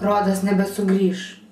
rodos nebesugrįš.